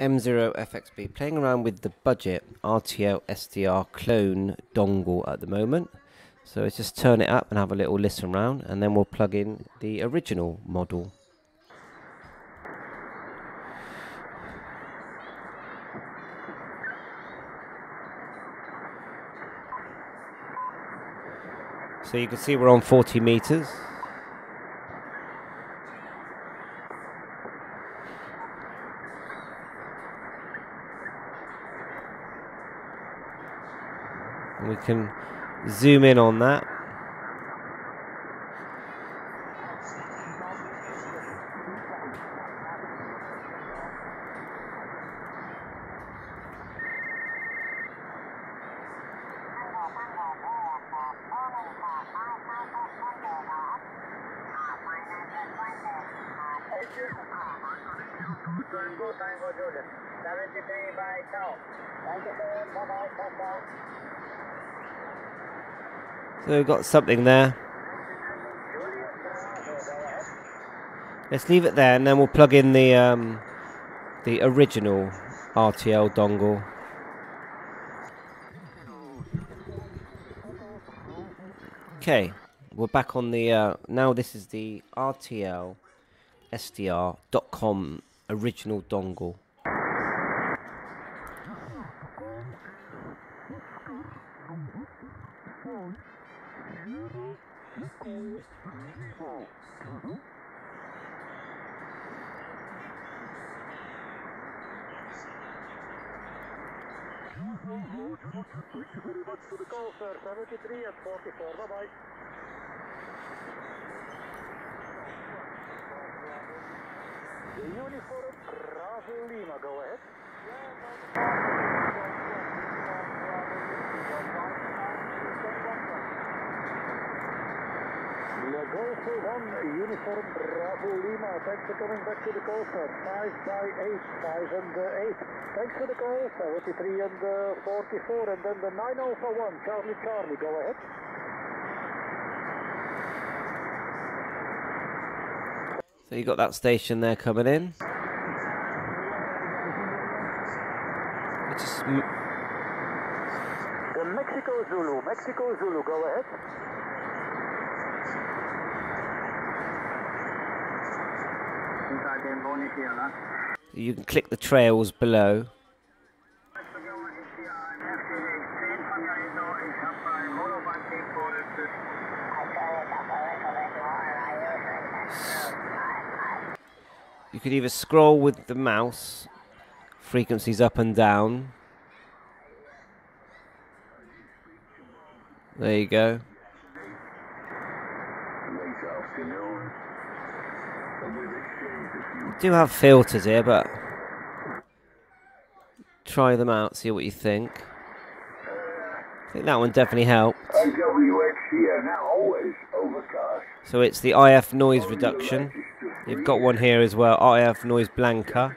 M0FXB, playing around with the budget RTL SDR clone dongle at the moment. So let's just turn it up and have a little listen around and then we'll plug in the original model. So you can see we're on 40 meters. And we can zoom in on that. So we've got something there. Let's leave it there and then we'll plug in the um, the original RTL dongle. Okay, we're back on the uh, now this is the RTL SDR.com original dongle. Call, sir. 73 and 44. Bye-bye. Uniform Bravo Lima, go ahead. Le Golf 1, Uniform Bravo Lima. Thanks for coming back to the call, sir. 5 by 8, 5 and uh, 8. Thanks for the call, 73 and uh, 44. And then the 9 Alpha 1, Charlie Charlie, go ahead. So you got that station there coming in. Just The Mexico Zulu, Mexico Zulu, go ahead. You can click the trails below. You could either scroll with the mouse, frequencies up and down. There you go. Do have filters here, but try them out, see what you think. I think that one definitely helped. So it's the IF noise reduction. You've got one here as well, IF noise blanker.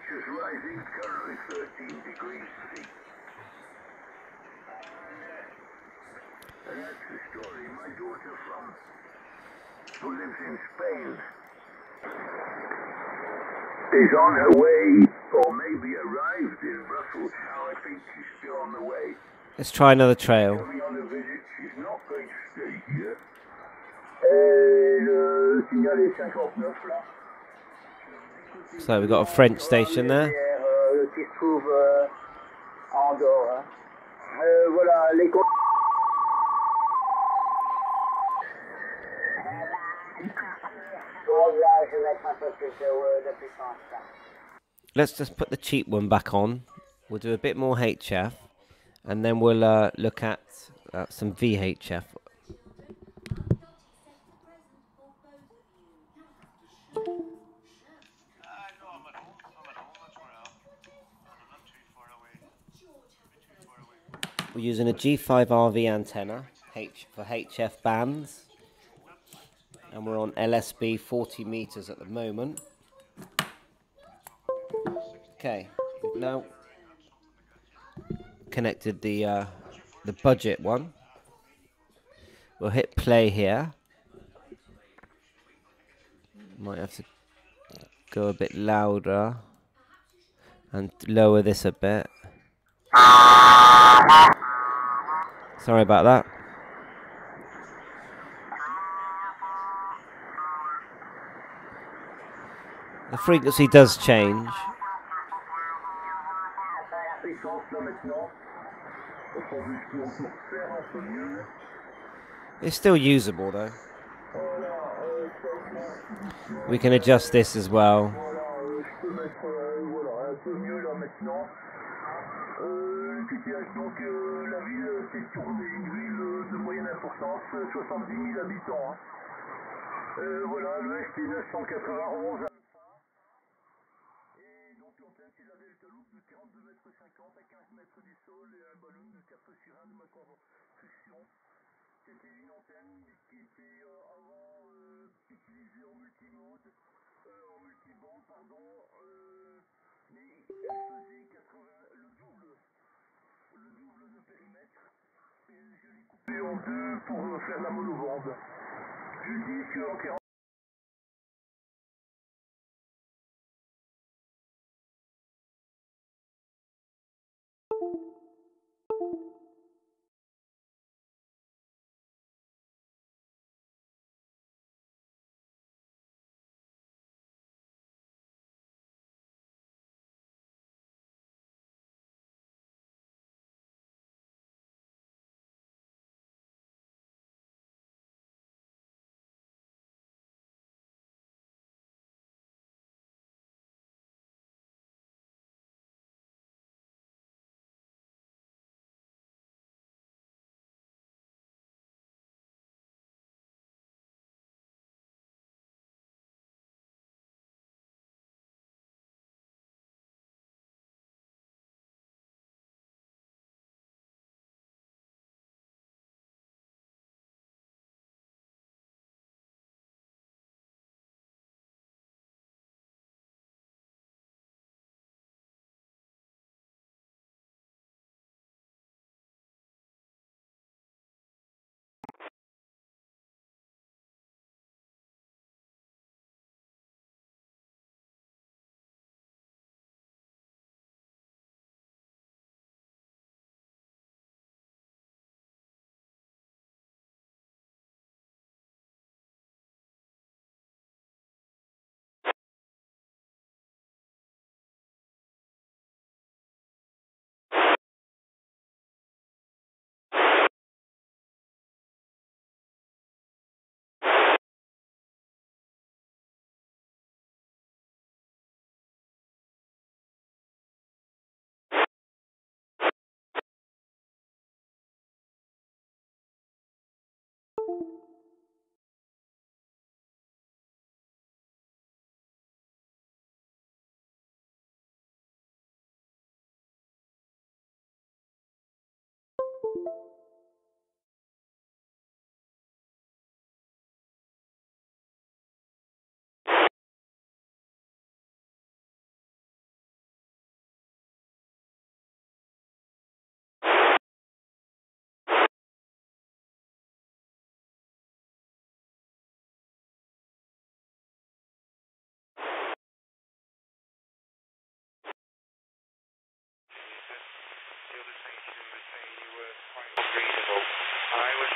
Is on her way, or maybe arrived in Brussels. Now I think she's still on the way. Let's try another trail. Coming on a visit, she's not going to stay here. Et le signal est 59 là. So we've got a French station there. Euh, qui se trouve euh, en dehors. Voilà, les Let's just put the cheap one back on. We'll do a bit more HF, and then we'll uh, look at uh, some VHF. We're using a G5RV antenna H for HF bands, and we're on LSB 40 meters at the moment. Okay, now connected the uh, the budget one. We'll hit play here. Might have to go a bit louder. and lower this a bit. Sorry about that. The frequency does change. It's still usable though. We can adjust this as well. Euh, voilà, le ST991 était euh, avant euh, utilisée en multimode, euh, en multibande, pardon, euh, mais elle faisait 80, le double, le double de périmètre. Et je l'ai coupé en deux pour euh, faire la monobande. Je dis qu'en 40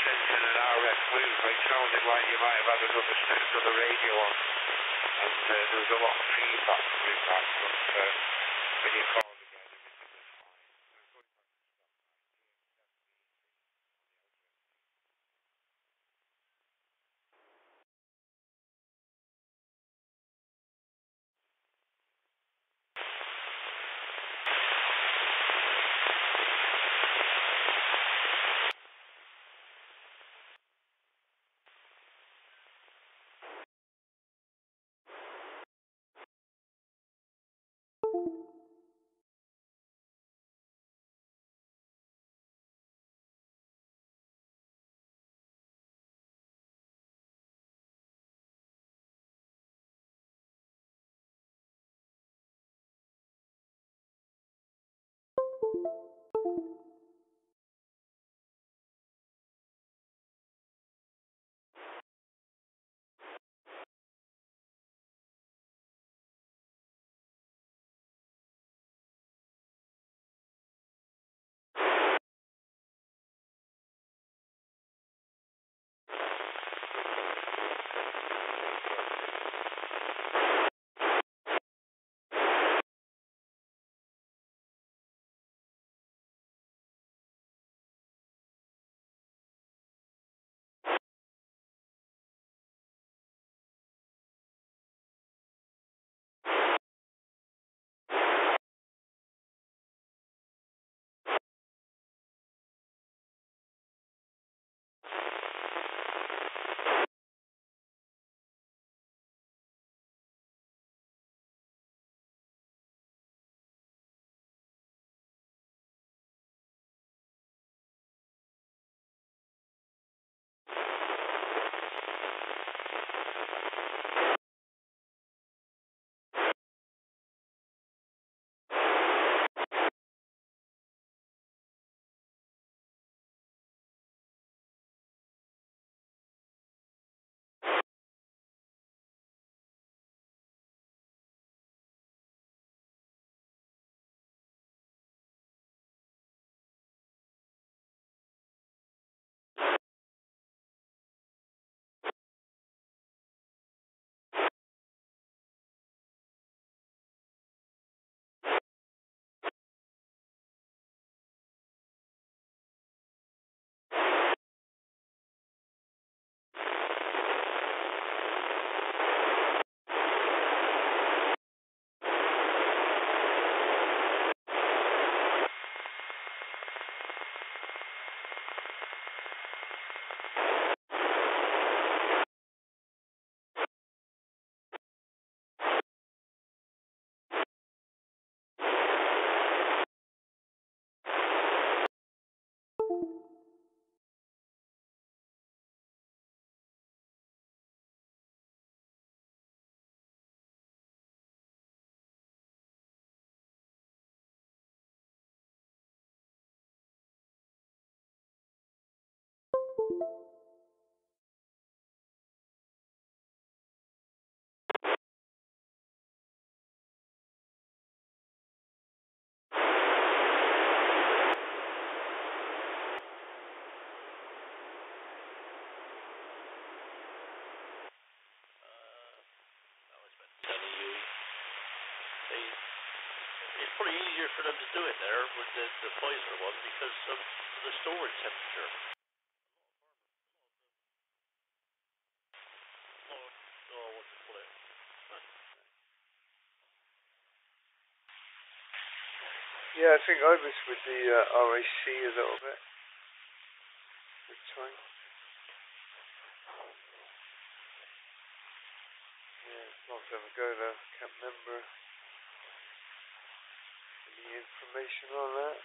sensing an RF move. It sounded like you might have had another st- another radio on, and uh, there was a lot of feedback coming back. But uh, when you Probably easier for them to do it there with the, the Pfizer one because of the storage temperature. Oh, to? Yeah, I think I was with the uh, RAC a little bit. Good time. Yeah, long time ago though. Can't remember information on that.